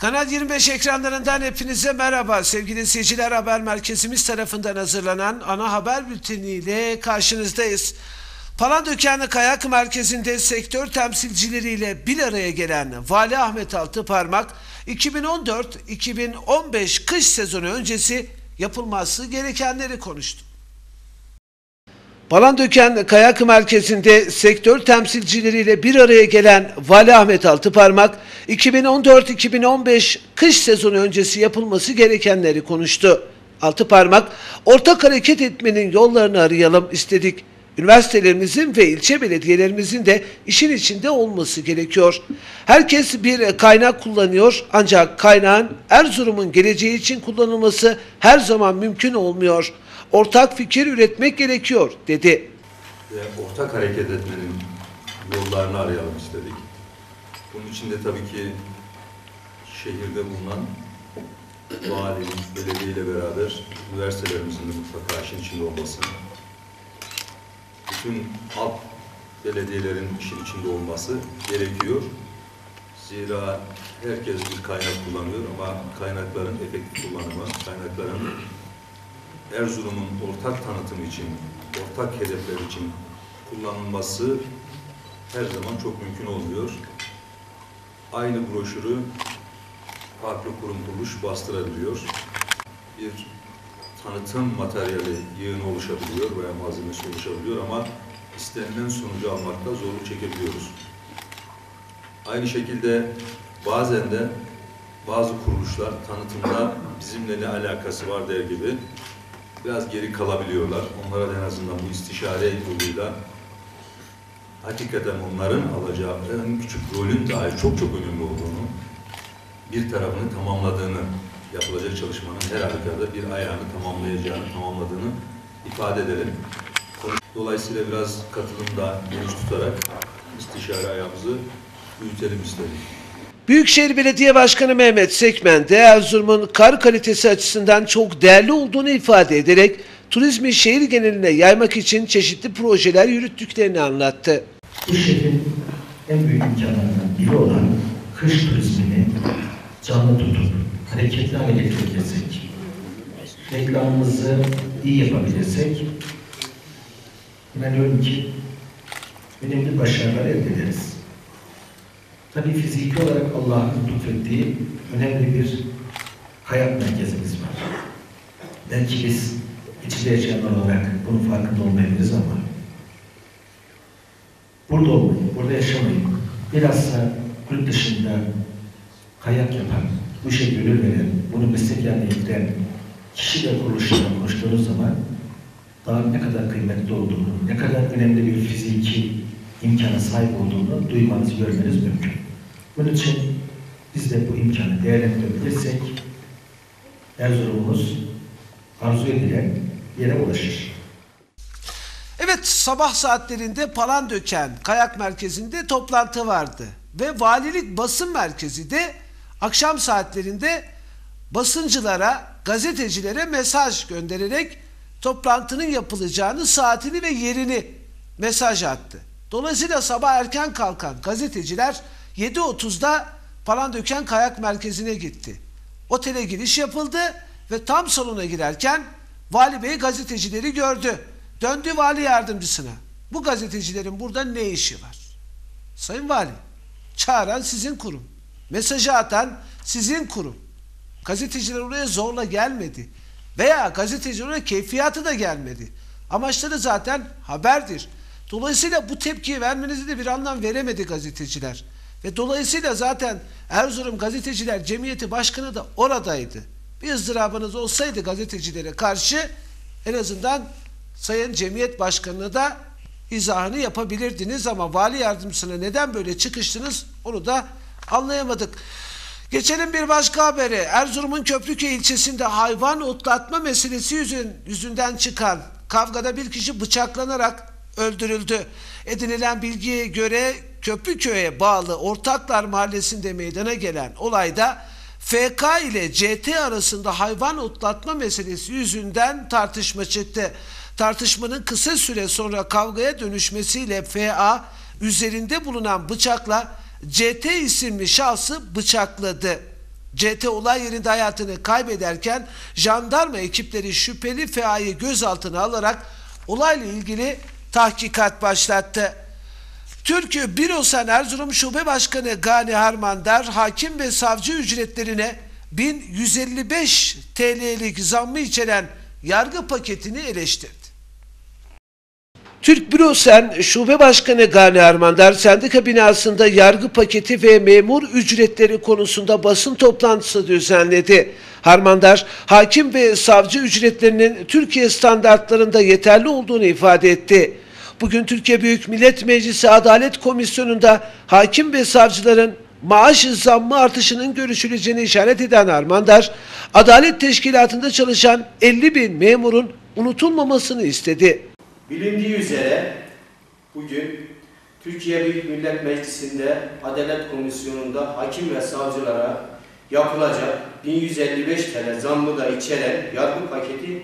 Kanal 25 ekranlarından hepinize merhaba. Sevgili seyirciler haber merkezimiz tarafından hazırlanan ana haber bülteniyle karşınızdayız. Palandökenli Kayak Merkezi'nde sektör temsilcileriyle bir araya gelen Vali Ahmet Altıparmak 2014-2015 kış sezonu öncesi yapılması gerekenleri konuştu. Palandöken Kayak Merkezi'nde sektör temsilcileriyle bir araya gelen Vali Ahmet Altıparmak, 2014-2015 kış sezonu öncesi yapılması gerekenleri konuştu. Altıparmak, ortak hareket etmenin yollarını arayalım istedik. Üniversitelerimizin ve ilçe belediyelerimizin de işin içinde olması gerekiyor. Herkes bir kaynak kullanıyor ancak kaynağın Erzurum'un geleceği için kullanılması her zaman mümkün olmuyor. Ortak fikir üretmek gerekiyor dedi. ve ortak hareket etmenin yollarını arayalım istedik. Bunun için de tabii ki şehirde bulunan vali, belediye ile beraber üniversitelerimizin de mutlaka işin içinde olması, bütün alt belediyelerin işin içinde olması gerekiyor. Zira herkes bir kaynak kullanıyor ama kaynakların efektif kullanımı, kaynakların Erzurum'un ortak tanıtımı için, ortak hedefler için kullanılması her zaman çok mümkün olmuyor. Aynı broşürü farklı kurum kuruluş bastırabiliyor. Bir tanıtım materyali yığını oluşabiliyor veya malzemesi oluşabiliyor ama istenilen sonucu almakta zorluk çekebiliyoruz. Aynı şekilde bazen de bazı kuruluşlar tanıtımda bizimle ne alakası var der gibi biraz geri kalabiliyorlar. Onlara en azından bu istişare yoluyla hakikaten onların alacağı en küçük rolün dahi çok çok önemli olduğunu, bir tarafını tamamladığını, yapılacak çalışmanın her halükarda bir ayağını tamamlayacağını, tamamladığını ifade edelim. Dolayısıyla biraz katılım da geniş tutarak istişare ayağımızı büyütelim istedik. Büyükşehir Belediye Başkanı Mehmet Sekmen de Erzurum'un kar kalitesi açısından çok değerli olduğunu ifade ederek turizmi şehir geneline yaymak için çeşitli projeler yürüttüklerini anlattı. Bu şehrin en büyük imkanlarından biri olan kış turizmini canlı tutup hareketli hale getirebilirsek, reklamımızı iyi yapabilirsek, inanıyorum ki önemli başarılar elde ederiz. Tabii fiziki olarak Allah'ın lütfettiği önemli bir kayak merkezimiz var. Belki biz içinde yaşayanlar olarak bunun farkında olmayabiliriz ama burada olmayı, burada yaşamayı, bilhassa yurt dışında kayak yapan, bu işe gönül veren, bunu meslek haline getiren kişi ve kuruluşlarla konuştuğunuz zaman daha ne kadar kıymetli olduğunu, ne kadar önemli bir fiziki imkana sahip olduğunu duymanız, görmeniz mümkün. Bunun için biz de bu imkanı değerlendirebilirsek Erzurum'umuz arzu edilen yere ulaşır. Evet sabah saatlerinde Palandöken Kayak Merkezi'nde toplantı vardı. Ve valilik basın merkezi de akşam saatlerinde basıncılara, gazetecilere mesaj göndererek toplantının yapılacağını, saatini ve yerini mesaj attı. Dolayısıyla sabah erken kalkan gazeteciler 7.30'da Palandöken Kayak Merkezi'ne gitti. Otele giriş yapıldı ve tam salona girerken Vali Bey gazetecileri gördü. Döndü vali yardımcısına. Bu gazetecilerin burada ne işi var? Sayın Vali, çağıran sizin kurum. Mesajı atan sizin kurum. Gazeteciler oraya zorla gelmedi. Veya gazeteciler oraya keyfiyatı da gelmedi. Amaçları zaten haberdir. Dolayısıyla bu tepkiyi vermenize de bir anlam veremedi gazeteciler. Ve dolayısıyla zaten Erzurum Gazeteciler Cemiyeti Başkanı da oradaydı. Bir ızdırabınız olsaydı gazetecilere karşı en azından Sayın Cemiyet Başkanı'na da izahını yapabilirdiniz ama vali yardımcısına neden böyle çıkıştınız onu da anlayamadık. Geçelim bir başka habere. Erzurum'un Köprüköy ilçesinde hayvan otlatma meselesi yüzün, yüzünden çıkan kavgada bir kişi bıçaklanarak öldürüldü. Edinilen bilgiye göre Köprüköy'e bağlı Ortaklar Mahallesi'nde meydana gelen olayda FK ile CT arasında hayvan otlatma meselesi yüzünden tartışma çıktı. Tartışmanın kısa süre sonra kavgaya dönüşmesiyle FA üzerinde bulunan bıçakla CT isimli şahsı bıçakladı. CT olay yerinde hayatını kaybederken jandarma ekipleri şüpheli FA'yı gözaltına alarak olayla ilgili tahkikat başlattı. Türk Bürosan Erzurum Şube Başkanı Gani Harmandar hakim ve savcı ücretlerine 1155 TL'lik zammı içeren yargı paketini eleştirdi. Türk Bürosen Şube Başkanı Gani Armandar sendika binasında yargı paketi ve memur ücretleri konusunda basın toplantısı düzenledi. Harmandar, hakim ve savcı ücretlerinin Türkiye standartlarında yeterli olduğunu ifade etti. Bugün Türkiye Büyük Millet Meclisi Adalet Komisyonu'nda hakim ve savcıların maaş zammı artışının görüşüleceğini işaret eden Armandar, Adalet Teşkilatı'nda çalışan 50 bin memurun unutulmamasını istedi. Bilindiği üzere bugün Türkiye Büyük Millet Meclisi'nde Adalet Komisyonu'nda hakim ve savcılara yapılacak 1155 TL zammı da içeren yargı paketi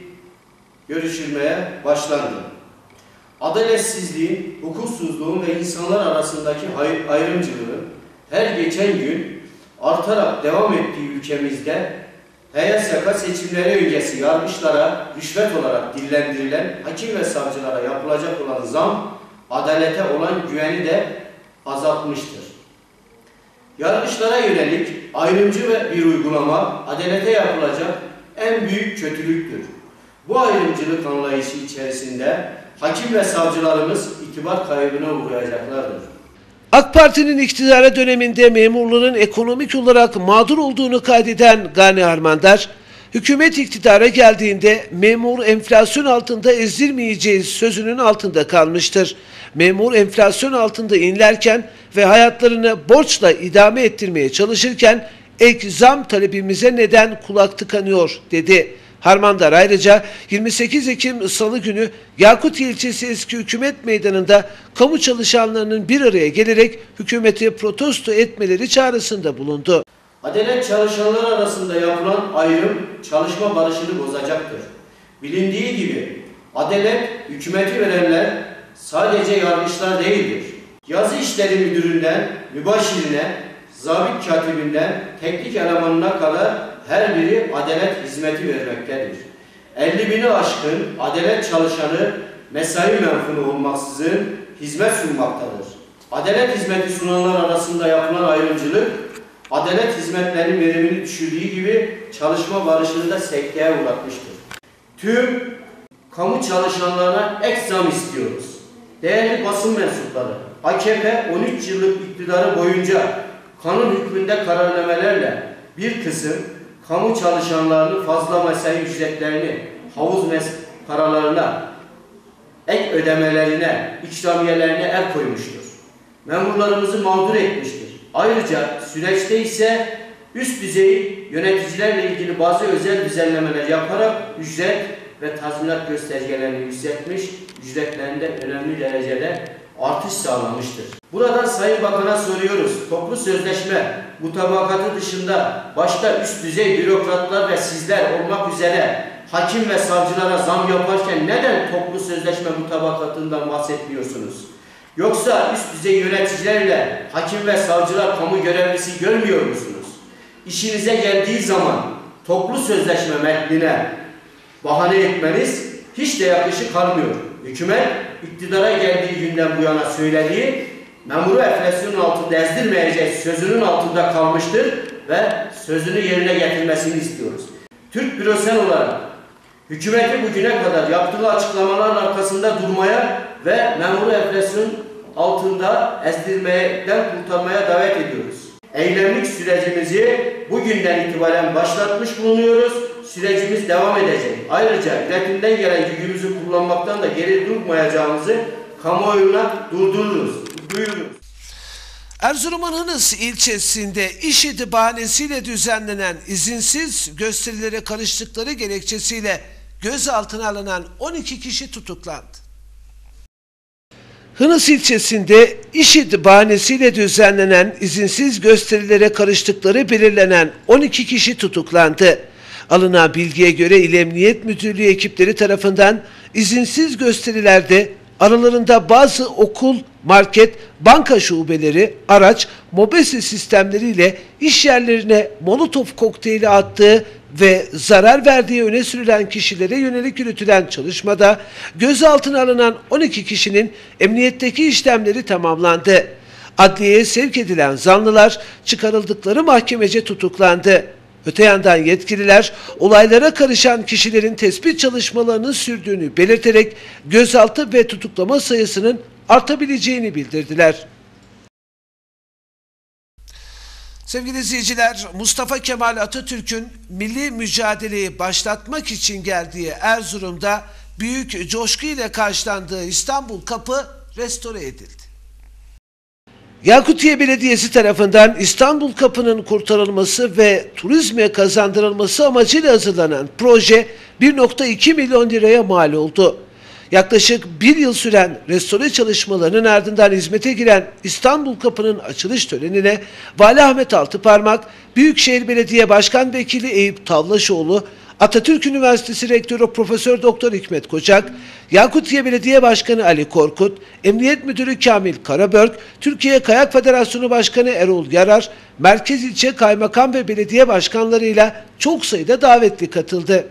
görüşülmeye başlandı. Adaletsizliğin, hukuksuzluğun ve insanlar arasındaki ayrımcılığın her geçen gün artarak devam ettiği ülkemizde HYSK seçimleri öncesi yargıçlara rüşvet olarak dillendirilen hakim ve savcılara yapılacak olan zam adalete olan güveni de azaltmıştır. Yargıçlara yönelik ayrımcı bir uygulama adalete yapılacak en büyük kötülüktür. Bu ayrımcılık anlayışı içerisinde hakim ve savcılarımız itibar kaybına uğrayacaklardır. AK Parti'nin iktidara döneminde memurların ekonomik olarak mağdur olduğunu kaydeden Gani Harmandar, hükümet iktidara geldiğinde memur enflasyon altında ezilmeyeceğiz sözünün altında kalmıştır. Memur enflasyon altında inlerken ve hayatlarını borçla idame ettirmeye çalışırken ek zam talebimize neden kulak tıkanıyor dedi. Harmandar ayrıca 28 Ekim Salı günü Yakut ilçesi eski hükümet meydanında kamu çalışanlarının bir araya gelerek hükümeti protesto etmeleri çağrısında bulundu. Adalet çalışanlar arasında yapılan ayrım çalışma barışını bozacaktır. Bilindiği gibi adalet hükümeti verenler sadece yargıçlar değildir. Yazı işleri müdüründen, mübaşirine, zabit katibinden, teknik elemanına kadar her biri adalet hizmeti vermektedir. 50 bini aşkın adalet çalışanı mesai menfunu olmaksızın hizmet sunmaktadır. Adalet hizmeti sunanlar arasında yapılan ayrımcılık, adalet hizmetlerinin verimini düşürdüğü gibi çalışma barışını da sekteye uğratmıştır. Tüm kamu çalışanlarına ek zam istiyoruz. Değerli basın mensupları, AKP 13 yıllık iktidarı boyunca kanun hükmünde kararnamelerle bir kısım kamu çalışanlarının fazla mesai ücretlerini havuz mes paralarına, ek ödemelerine, ikramiyelerine el koymuştur. Memurlarımızı mağdur etmiştir. Ayrıca süreçte ise üst düzey yöneticilerle ilgili bazı özel düzenlemeler yaparak ücret ve tazminat göstergelerini yükseltmiş, ücretlerinde önemli derecede artış sağlamıştır. Buradan Sayın Bakan'a soruyoruz. Toplu sözleşme mutabakatı dışında başta üst düzey bürokratlar ve sizler olmak üzere hakim ve savcılara zam yaparken neden toplu sözleşme mutabakatından bahsetmiyorsunuz? Yoksa üst düzey yöneticilerle hakim ve savcılar kamu görevlisi görmüyor musunuz? İşinize geldiği zaman toplu sözleşme metnine bahane etmeniz hiç de yakışık kalmıyor. Hükümet iktidara geldiği günden bu yana söylediği memuru enflasyonun altında ezdirmeyeceğiz sözünün altında kalmıştır ve sözünü yerine getirmesini istiyoruz. Türk Bürosen olarak hükümeti bugüne kadar yaptığı açıklamaların arkasında durmaya ve memuru enflasyon altında ezdirmeden kurtarmaya davet ediyoruz. Eylemlik sürecimizi bugünden itibaren başlatmış bulunuyoruz. Sürecimiz devam edecek. Ayrıca üretimden gelen gücümüzü kullanmaktan da geri durmayacağımızı kamuoyuna durdururuz, duyururuz. Erzurum'un Hınıs ilçesinde iş idi bahanesiyle düzenlenen izinsiz gösterilere karıştıkları gerekçesiyle gözaltına alınan 12 kişi tutuklandı. Hınıs ilçesinde IŞİD bahanesiyle düzenlenen izinsiz gösterilere karıştıkları belirlenen 12 kişi tutuklandı. Alınan bilgiye göre İl Emniyet Müdürlüğü ekipleri tarafından izinsiz gösterilerde Aralarında bazı okul, market, banka şubeleri, araç, mobese sistemleriyle iş yerlerine molotof kokteyli attığı ve zarar verdiği öne sürülen kişilere yönelik yürütülen çalışmada gözaltına alınan 12 kişinin emniyetteki işlemleri tamamlandı. Adliyeye sevk edilen zanlılar çıkarıldıkları mahkemece tutuklandı. Öte yandan yetkililer olaylara karışan kişilerin tespit çalışmalarının sürdüğünü belirterek gözaltı ve tutuklama sayısının artabileceğini bildirdiler. Sevgili izleyiciler, Mustafa Kemal Atatürk'ün milli mücadeleyi başlatmak için geldiği Erzurum'da büyük coşku ile karşılandığı İstanbul Kapı restore edildi. Yakutiye Belediyesi tarafından İstanbul Kapı'nın kurtarılması ve turizme kazandırılması amacıyla hazırlanan proje 1.2 milyon liraya mal oldu. Yaklaşık bir yıl süren restore çalışmalarının ardından hizmete giren İstanbul Kapı'nın açılış törenine Vali Ahmet Altıparmak, Büyükşehir Belediye Başkan Vekili Eyüp Tavlaşoğlu, Atatürk Üniversitesi Rektörü Profesör Doktor Hikmet Kocak, Yakutiye Belediye Başkanı Ali Korkut, Emniyet Müdürü Kamil Karabörk, Türkiye Kayak Federasyonu Başkanı Erol Yarar, merkez ilçe kaymakam ve belediye başkanlarıyla çok sayıda davetli katıldı.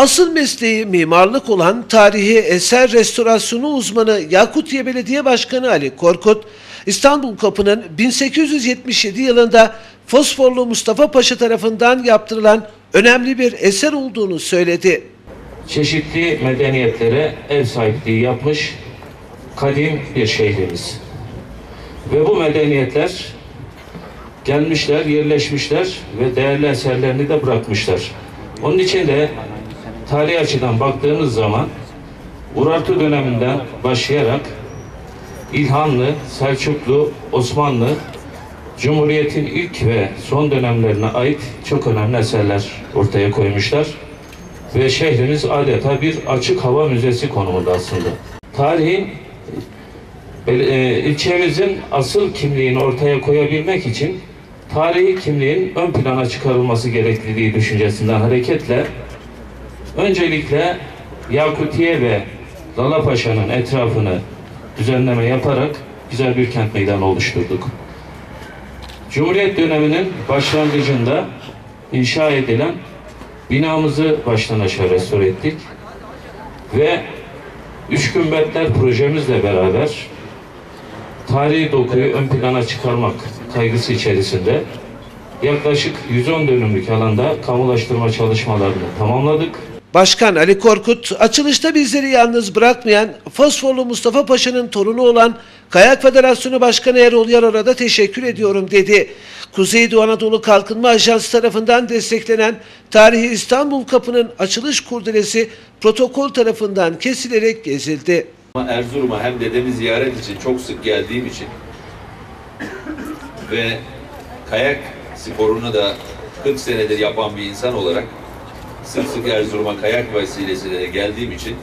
Asıl mesleği mimarlık olan tarihi eser restorasyonu uzmanı Yakutiye Belediye Başkanı Ali Korkut, İstanbul Kapı'nın 1877 yılında Fosforlu Mustafa Paşa tarafından yaptırılan önemli bir eser olduğunu söyledi. çeşitli medeniyetlere ev sahipliği yapmış kadim bir şehrimiz. Ve bu medeniyetler gelmişler, yerleşmişler ve değerli eserlerini de bırakmışlar. Onun için de tarihi açıdan baktığımız zaman Urartu döneminden başlayarak İlhanlı, Selçuklu, Osmanlı, Cumhuriyet'in ilk ve son dönemlerine ait çok önemli eserler ortaya koymuşlar ve şehrimiz adeta bir açık hava müzesi konumunda aslında. Tarihin e, ilçemizin asıl kimliğini ortaya koyabilmek için tarihi kimliğin ön plana çıkarılması gerekliliği düşüncesinden hareketle öncelikle Yakutiye ve Lalapaşa'nın etrafını düzenleme yaparak güzel bir kent meydanı oluşturduk. Cumhuriyet döneminin başlangıcında inşa edilen binamızı baştan aşağı restore ettik ve üç kümbetler projemizle beraber tarihi dokuyu ön plana çıkarmak kaygısı içerisinde yaklaşık 110 dönümlük alanda kamulaştırma çalışmalarını tamamladık. Başkan Ali Korkut açılışta bizleri yalnız bırakmayan Fosforlu Mustafa Paşa'nın torunu olan Kayak Federasyonu Başkanı Erol Yarar'a da teşekkür ediyorum dedi. Kuzeydoğu Anadolu Kalkınma Ajansı tarafından desteklenen tarihi İstanbul Kapı'nın açılış kurdelesi protokol tarafından kesilerek gezildi. Erzurum'a hem dedemi ziyaret için çok sık geldiğim için ve kayak sporunu da 40 senedir yapan bir insan olarak sık sık Erzurum'a kayak vesilesiyle geldiğim için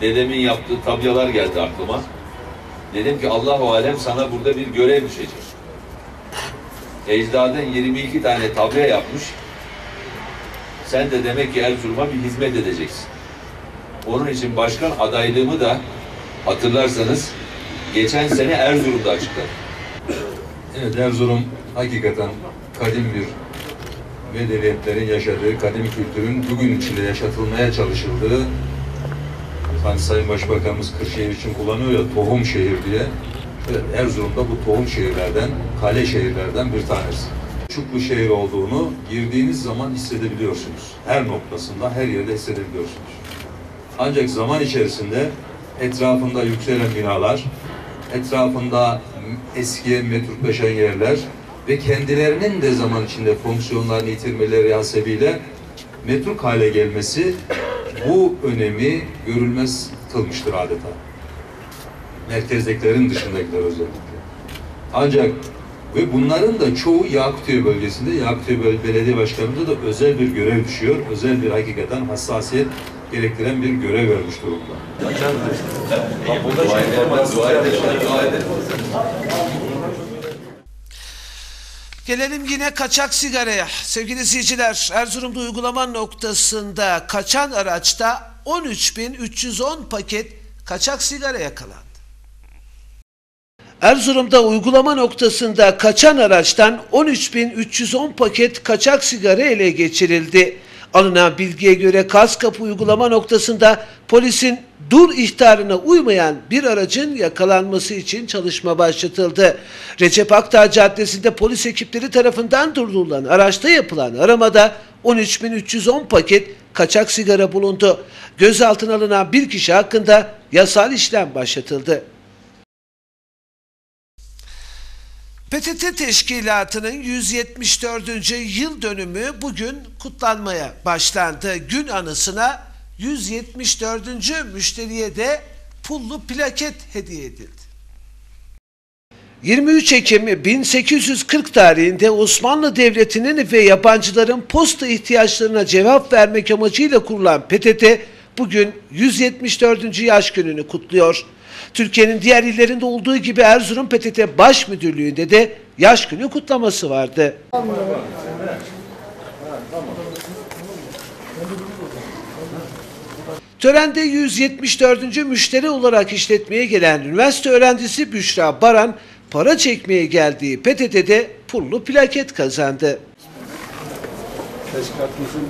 dedemin yaptığı tabyalar geldi aklıma. Dedim ki Allah alem sana burada bir görev düşecek. Ecdadın 22 tane tabya yapmış. Sen de demek ki Erzurum'a bir hizmet edeceksin. Onun için başkan adaylığımı da hatırlarsanız geçen sene Erzurum'da açıkladım. Evet Erzurum hakikaten kadim bir medeniyetlerin yaşadığı, kadim kültürün bugün içinde yaşatılmaya çalışıldığı hani Sayın Başbakanımız Kırşehir için kullanıyor ya tohum şehir diye. Erzurum'da bu tohum şehirlerden, kale şehirlerden bir tanesi. Çuklu şehir olduğunu girdiğiniz zaman hissedebiliyorsunuz. Her noktasında, her yerde hissedebiliyorsunuz. Ancak zaman içerisinde etrafında yükselen binalar, etrafında eskiye metruklaşan yerler ve kendilerinin de zaman içinde fonksiyonlarını yitirmeleri hasebiyle metruk hale gelmesi bu önemi görülmez kılmıştır adeta. Merkezdekilerin dışındakiler özellikle. Ancak ve bunların da çoğu Yakutiye bölgesinde, Yakutiye Bel- Belediye Başkanı'nda da özel bir görev düşüyor. Özel bir hakikaten hassasiyet gerektiren bir görev vermiş durumda. Gelelim yine kaçak sigaraya. Sevgili izleyiciler, Erzurum'da uygulama noktasında kaçan araçta 13.310 paket kaçak sigara yakalandı. Erzurum'da uygulama noktasında kaçan araçtan 13.310 paket kaçak sigara ele geçirildi. Alınan bilgiye göre Kaskapı uygulama noktasında polisin dur ihtarına uymayan bir aracın yakalanması için çalışma başlatıldı. Recep Akdağ Caddesi'nde polis ekipleri tarafından durdurulan araçta yapılan aramada 13.310 paket kaçak sigara bulundu. Gözaltına alınan bir kişi hakkında yasal işlem başlatıldı. PTT Teşkilatı'nın 174. yıl dönümü bugün kutlanmaya başlandı. Gün anısına 174. müşteriye de pullu plaket hediye edildi. 23 Ekim 1840 tarihinde Osmanlı Devleti'nin ve yabancıların posta ihtiyaçlarına cevap vermek amacıyla kurulan PTT bugün 174. yaş gününü kutluyor. Türkiye'nin diğer illerinde olduğu gibi Erzurum PTT Baş Müdürlüğü'nde de yaş günü kutlaması vardı. Törende 174. müşteri olarak işletmeye gelen üniversite öğrencisi Büşra Baran para çekmeye geldiği PTT'de pullu plaket kazandı. Teşkilatımızın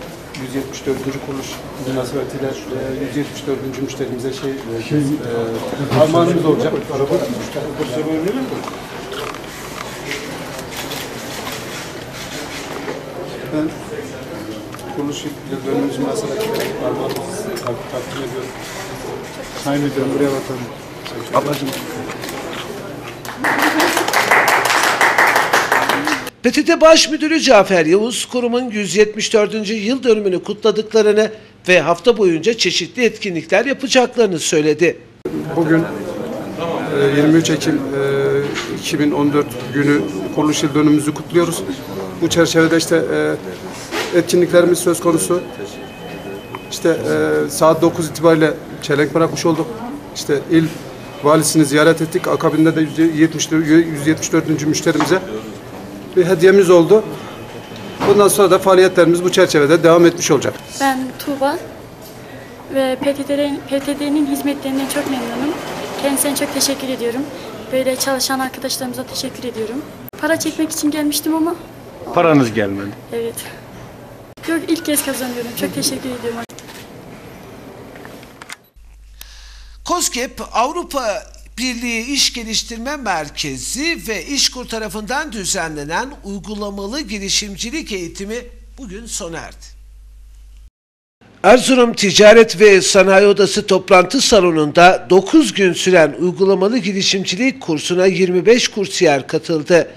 174. kuruluş münasebetiyle e, 174. müşterimize şey, şey e, armağanımız olacak. Ben kuruluş yıl dönümümüz münasebetiyle armağanımızı tak- takdim ediyorum. Sayın Müdürüm buraya bakalım. Ablacığım. PTT Baş Müdürü Cafer Yavuz, kurumun 174. yıl dönümünü kutladıklarını ve hafta boyunca çeşitli etkinlikler yapacaklarını söyledi. Bugün e, 23 Ekim e, 2014 günü kuruluş yıl dönümümüzü kutluyoruz. Bu çerçevede işte e, etkinliklerimiz söz konusu. İşte e, saat 9 itibariyle çelenk bırakmış olduk. İşte il valisini ziyaret ettik. Akabinde de 174, 174. müşterimize bir hediyemiz oldu. Bundan sonra da faaliyetlerimiz bu çerçevede devam etmiş olacak. Ben Tuğba ve PTT'nin PTT'nin hizmetlerinden çok memnunum. Kendisine çok teşekkür ediyorum. Böyle çalışan arkadaşlarımıza teşekkür ediyorum. Para çekmek için gelmiştim ama Paranız gelmedi. evet. Yok ilk kez kazanıyorum. Çok teşekkür ediyorum. COSGAP Avrupa Birliği İş Geliştirme Merkezi ve İşkur tarafından düzenlenen uygulamalı girişimcilik eğitimi bugün sona erdi. Erzurum Ticaret ve Sanayi Odası toplantı salonunda 9 gün süren uygulamalı girişimcilik kursuna 25 kursiyer katıldı.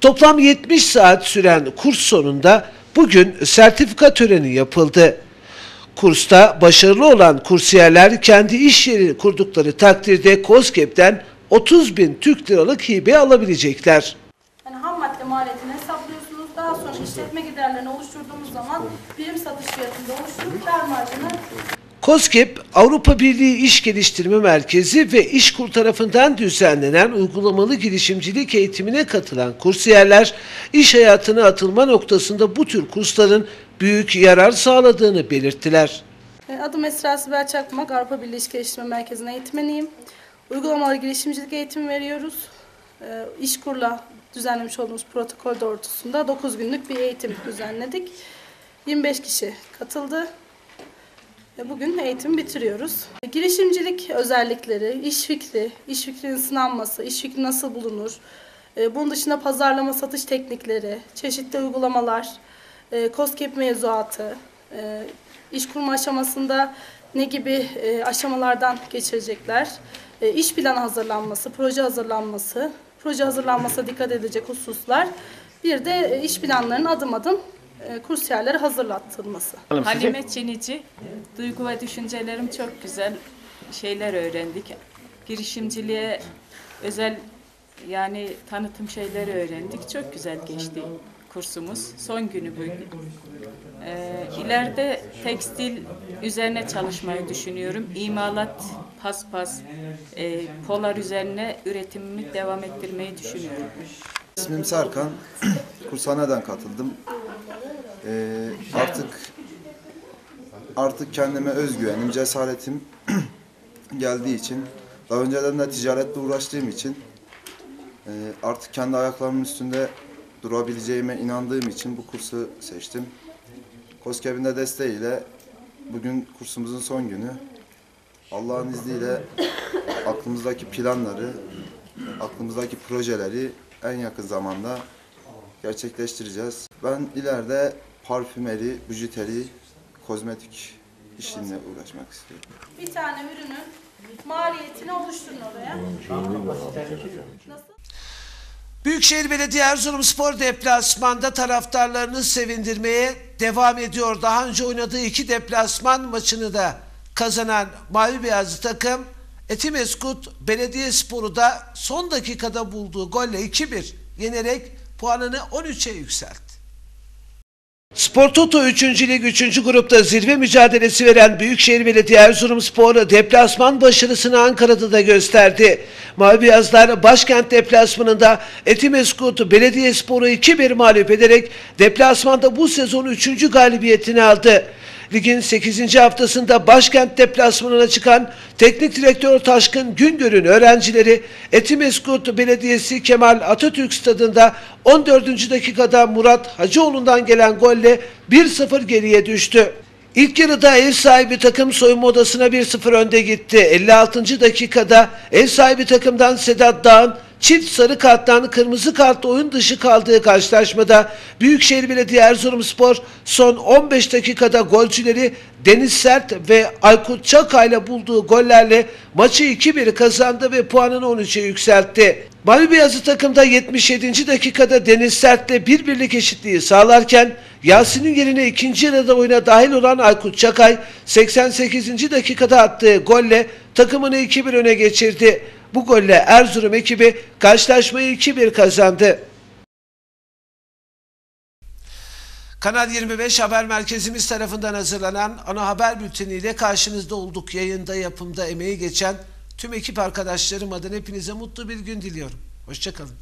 Toplam 70 saat süren kurs sonunda bugün sertifika töreni yapıldı. Kursta başarılı olan kursiyerler kendi iş yeri kurdukları takdirde COSGAP'ten 30 bin Türk liralık hibe alabilecekler. Yani ham madde maliyetini hesaplıyorsunuz. Daha sonra işletme giderlerini oluşturduğumuz zaman birim satış fiyatında oluşturup kar marjını COSGAP, Avrupa Birliği İş Geliştirme Merkezi ve İşkur tarafından düzenlenen uygulamalı girişimcilik eğitimine katılan kursiyerler, iş hayatına atılma noktasında bu tür kursların büyük yarar sağladığını belirttiler. E, Adım Esra Sibel Çakmak, Avrupa Birliği İş Geliştirme Merkezi'nin eğitmeniyim. Uygulamalı girişimcilik eğitimi veriyoruz. E, İşkur'la düzenlemiş olduğumuz protokol doğrultusunda 9 günlük bir eğitim düzenledik. 25 kişi katıldı. Bugün eğitimi bitiriyoruz. Girişimcilik özellikleri, iş fikri, iş fikrinin sınanması, iş fikri nasıl bulunur, e, bunun dışında pazarlama satış teknikleri, çeşitli uygulamalar, e, COSGAP mevzuatı, e, iş kurma aşamasında ne gibi aşamalardan geçirecekler, iş planı hazırlanması, proje hazırlanması, proje hazırlanmasına dikkat edilecek hususlar, bir de iş planlarının adım adım kursiyerlere hazırlatılması. Halime Çinici, duygu ve düşüncelerim çok güzel şeyler öğrendik. Girişimciliğe özel yani tanıtım şeyleri öğrendik. Çok güzel geçti kursumuz. Son günü bugün. Ee, ileride tekstil üzerine çalışmayı düşünüyorum. İmalat, paspas, e, polar üzerine üretimimi devam ettirmeyi düşünüyorum. İsmim Serkan. Kurshaneden katıldım. Ee, artık artık kendime özgüvenim, cesaretim geldiği için daha önceden de ticaretle uğraştığım için e, artık kendi ayaklarımın üstünde durabileceğime inandığım için bu kursu seçtim. KOSGEB'in de desteğiyle bugün kursumuzun son günü. Allah'ın izniyle aklımızdaki planları, aklımızdaki projeleri en yakın zamanda gerçekleştireceğiz. Ben ileride parfümeri, bijuteri, kozmetik işinle uğraşmak istiyorum. Bir tane ürünün maliyetini oluşturun oraya. Nasıl? Büyükşehir Belediye Erzurumspor deplasmanda taraftarlarını sevindirmeye devam ediyor. Daha önce oynadığı iki deplasman maçını da kazanan Mavi Beyazlı takım Etimeskut Belediyespor'u da son dakikada bulduğu golle 2-1 yenerek puanını 13'e yükseltti. Spor Toto 3. Lig 3. grupta zirve mücadelesi veren Büyükşehir Belediye Erzurumspor deplasman başarısını Ankara'da da gösterdi. Mavi Beyazlar başkent deplasmanında Etimeskut Belediyespor'u 2-1 mağlup ederek deplasmanda bu sezon 3. galibiyetini aldı. Ligin 8. haftasında başkent deplasmanına çıkan teknik direktör Taşkın Güngör'ün öğrencileri Etimeskut Belediyesi Kemal Atatürk Stadında 14. dakikada Murat Hacıoğlu'ndan gelen golle 1-0 geriye düştü. İlk yarıda ev sahibi takım soyunma odasına 1-0 önde gitti. 56. dakikada ev sahibi takımdan Sedat Dağ'ın çift sarı karttan kırmızı kartla oyun dışı kaldığı karşılaşmada Büyükşehir Belediye Erzurumspor son 15 dakikada golcüleri Deniz Sert ve Aykut Çakay'la bulduğu gollerle maçı 2-1 kazandı ve puanını 13'e yükseltti. Mavi Beyazlı takımda 77. dakikada Deniz Sert'le bir birlik eşitliği sağlarken Yasin'in yerine ikinci yarıda oyuna dahil olan Aykut Çakay 88. dakikada attığı golle takımını 2-1 öne geçirdi. Bu golle Erzurum ekibi karşılaşmayı 2-1 kazandı. Kanal 25 Haber Merkezimiz tarafından hazırlanan ana haber bülteniyle karşınızda olduk. Yayında, yapımda emeği geçen tüm ekip arkadaşlarım adına hepinize mutlu bir gün diliyorum. Hoşçakalın.